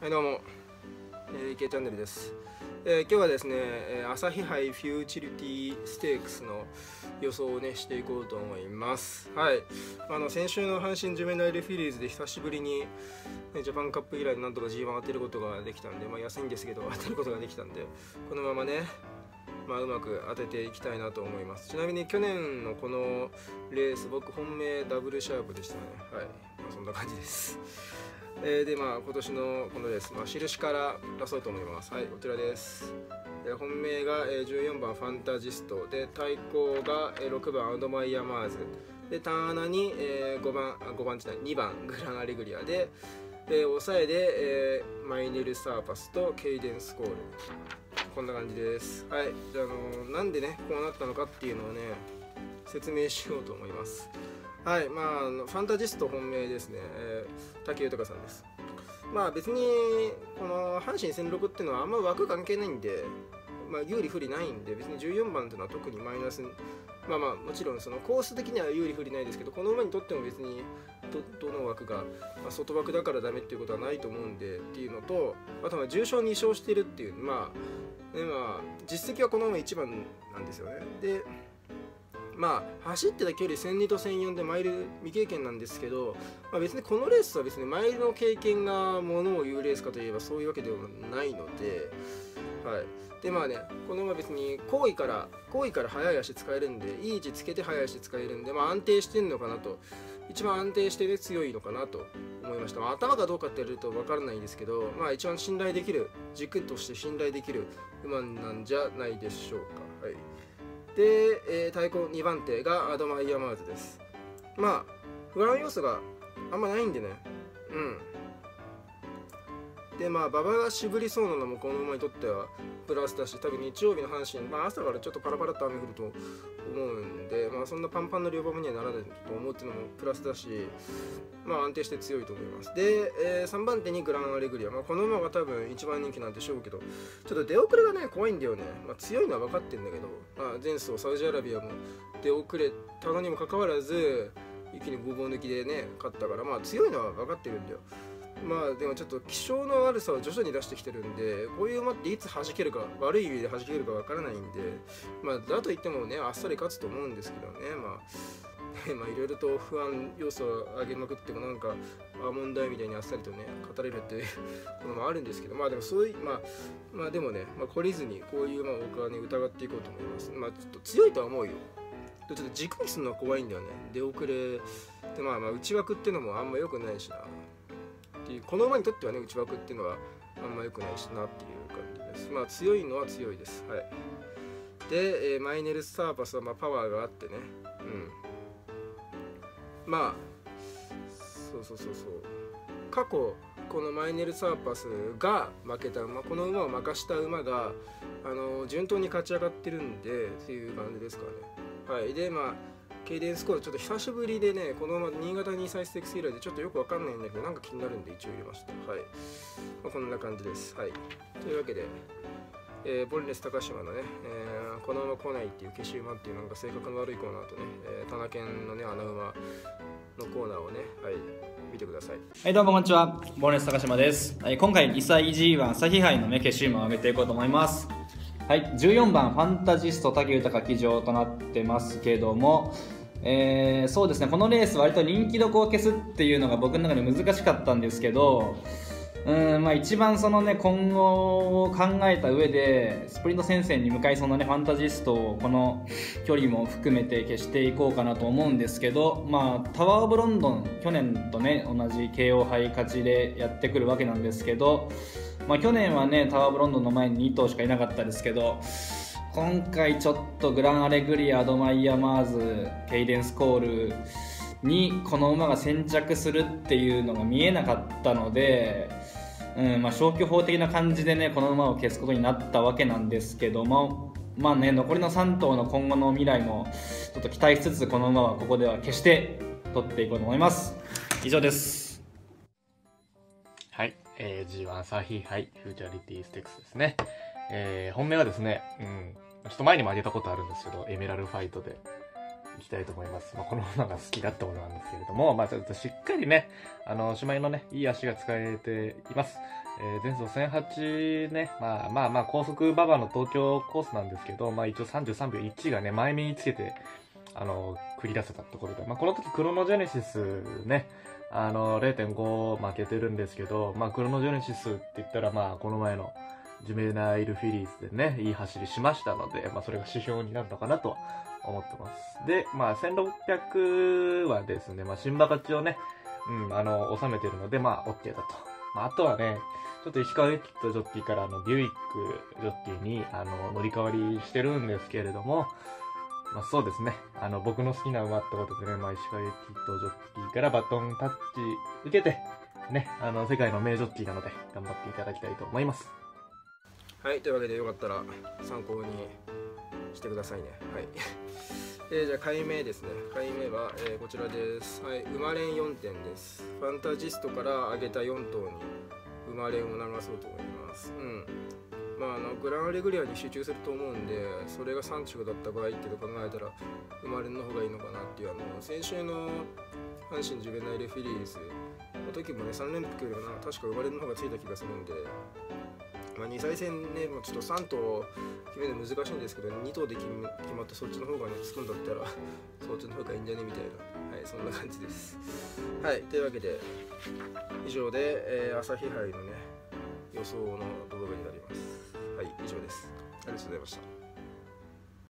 はいどうも、えー、池チャンネルです、えー今日はですね、えー朝日杯フューチリティステークスの予想をねしていこうと思います。はい。あの先週の阪神ジュメナイルフィリーズで久しぶりに、ねジャパンカップ以来なんとか G1 当てることができたんでまあ安いんですけど当てることができたんでこのままねまあ、うまく当てていきたいなと思います。ちなみに去年のこのレース僕本命ダブルシャープでしたね。はい、まあ、そんな感じです。えーでまあ今年のこのレース、まあ、印から出そうと思います。はいこちらです、えー本命が、えー14番ファンタジスト。で対抗が、えー6番アドマイヤマーズ。で単穴に、えー5番あ5番じゃない2番グランアレグリア。で、えー抑えで、えーマイネルサーパスとケイデンスコール。こんな感じです。はいじゃあ、あのーなんでねこうなったのかっていうのをね説明しようと思います。はいまあファンタジスト本命ですね、えー竹豊さんです。まあ別にこの阪神戦六っていうのはあんま枠関係ないんでまあ有利不利ないんで別に14番っていうのは特にマイナス。まあまあもちろんそのコース的には有利不利ないですけどこの馬にとっても別にどどの枠が、まあ、外枠だからダメっていうことはないと思うんでっていうのとあとは重賞2勝してるっていうまあねまあ実績はこの馬1番なんですよね。でまあ走ってた距離1002と1004でマイル未経験なんですけど、まあ、別にこのレースは別にマイルの経験がものを言うレースかといえばそういうわけではないので、はい、でまあねこの馬別に後位から後位から速い足使えるんでいい位置つけて速い足使えるんで、まあ、安定してんのかなと。一番安定してね強いのかなと思いました、まあ、頭がどうかって言われると分からないんですけど、まあ、一番信頼できる軸として信頼できる馬なんじゃないでしょうか。はい。で、えー対抗2番手がアドマイヤマーズです。まあ不安要素があんまないんでね。うん。でまあ馬場が渋りそうなのもこの馬にとってはプラスだし多分日曜日の阪神、まあ、朝からちょっとパラパラと雨降ると思うんで、まあ、そんなパンパンの良馬場にはならないと思うっていうのもプラスだしまあ安定して強いと思います。で、え3番手にグランアレグリア、まあ、この馬が多分一番人気なんでしょうけどちょっと出遅れがね怖いんだよね、まあ、強いのは分かってんだけど、まあ、前走サウジアラビアも出遅れたのにもかかわらず一気にごぼう抜きでね勝ったからまあ強いのは分かってるんだよ。まあでもちょっと気性の悪さを徐々に出してきてるんでこういう馬っていつ弾けるか悪い意味で弾けるか分からないんでまあだといってもねあっさり勝つと思うんですけどね。まあまあいろいろと不安要素を上げまくってもなんかアーモンドアイみたいにあっさりとね語れるっていうのもあるんですけどまあでもそういうまあまあでもね、まあ、懲りずにこういう馬を僕はね疑っていこうと思います。まあちょっと強いとは思うよ。ちょっと軸にするのは怖いんだよね。出遅れでまあまあ内枠っていうのもあんま良くないしな。ていうこの馬にとってはね内枠っていうのはあんま良くないしなっていう感じです。まあ強いのは強いです。はい。で、えーマイネル・サーパスはまパワーがあってね。うん。まあそうそうそうそう。過去このマイネル・サーパスが負けた馬この馬を任した馬があの順当に勝ち上がってるんでっていう感じですかね。はい。でまあケイデンスコールちょっと久しぶりでねこの馬新潟に再ステークス以来でちょっとよくわかんないんだけどなんか気になるんで一応入れましたはい、まあ、こんな感じですはいというわけでえーボルネス高島のね、えーこの馬来ないっていう消し馬っていうなんか性格の悪いコーナーとね、えー、棚犬のね穴馬のコーナーをねはい見てくださいはい、どうもこんにちは。ボーネス高島です。はい、今回、リサイ G1 朝日杯のね、決勝馬を上げていこうと思います。はい、14番、ファンタジスト竹豊騎乗となってますけども、えーそうですね、このレース、割と人気どこを消すっていうのが僕の中で難しかったんですけど、うんまあ、一番そのね今後を考えた上でスプリント戦線に向かいそうなねファンタジストをこの距離も含めて消していこうかなと思うんですけど、まあ、タワー・オブ・ロンドン去年とね同じ KO 杯勝ちでやってくるわけなんですけど、まあ、去年はねタワー・オブ・ロンドンの前に2頭しかいなかったですけど今回ちょっとグランアレグリアアドマイヤマーズケイデンスコールにこの馬が先着するっていうのが見えなかったので、うんまあ、消去法的な感じでねこの馬を消すことになったわけなんですけどもまあね残りの3頭の今後の未来もちょっと期待しつつこの馬はここでは消しでとっていこうと思います。以上です。はい、えー、G1 朝日杯フューチュリティステークスですね。えー、本命はですね、うん、ちょっと前にも挙げたことあるんですけど、エメラルファイトでいきたいと思います。まあ、この馬が好きだったことなんですけれども、まあ、ちょっとしっかりね、あの、終いのね、いい足が使えています。えー、前走1008ね、まあまあまあ、高速馬場の東京コースなんですけど、まあ一応33秒1がね、前目につけて、あの、繰り出せたところで、まあこの時クロノジェネシスね、あの、0.5負けてるんですけど、まあクロノジェネシスって言ったら、まあこの前のジュメナイルフィリーズでね、いい走りしましたので、まあそれが指標になるのかなと思ってます。で、まあ1600はですね、まあ新馬勝ちをね、うん、あの、収めてるので、まあ OK だと。まああとはね、ちょっと石川由紀とジョッキーからあのビューイックジョッキーにあの乗り換わりしてるんですけれども、まあそうですね、あの僕の好きな馬ってことでね、まあ石川由紀とジョッキーからバトンタッチ受けて、ね、あの世界の名ジョッキーなので頑張っていただきたいと思います。はいというわけでよかったら参考にしてくださいね。はい。えー、じゃあ解明ですね。解明は、えーこちらです。はい生まれん4点です。ファンタジストから上げた4頭に生まれんを流そうと思います。うん。まああのグランアレグリアに集中すると思うんでそれが3着だった場合っていうのを考えたら生まれの方がいいのかなっていうあの先週の阪神ジュベナイルフィリーズの時もね3連複よりもな確か生まれの方がついた気がするんでまあ、2歳戦ね、もうちょっと3頭決めるの難しいんですけど、2頭で決め決まってそっちの方がね、つくんだったら、そっちの方がいいんじゃね？みたいな、はい、そんな感じです。はい、というわけで、以上で、えー朝日杯のね、予想の動画になります。はい、以上です。ありがとうございました。